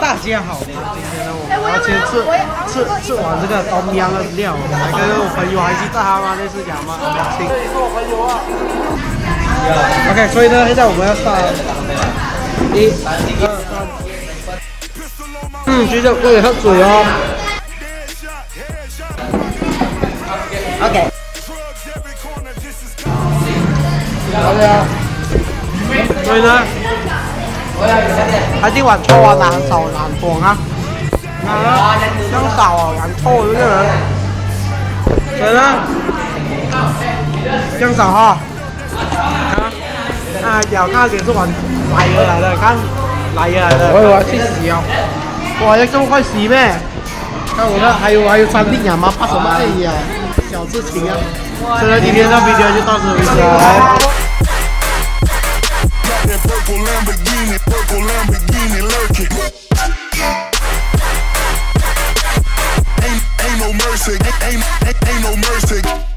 大家好，今天呢，我们要去吃吃吃完这个东阳的料，来个朋友，还是大他吗？那是讲吗？OK，所以呢，现在我们要上一、二、三。嗯，猪肉，我也喝醉了。OK。来呀。对呢，还一碗臭难受难过啊！啊，姜嫂啊，玩臭都这人。所以呢，姜嫂哈，啊，叫大姐是玩来人来了，看，来呀，我要去洗哦，我话要这么快洗咩？看我那，还有还有三弟伢妈八十迈呀，小事情啊，吃了今天那杯酒就到此为止。Purple Lamborghini, purple Lamborghini lurking. Ain't, ain't no mercy, ain't, ain't, ain't no mercy.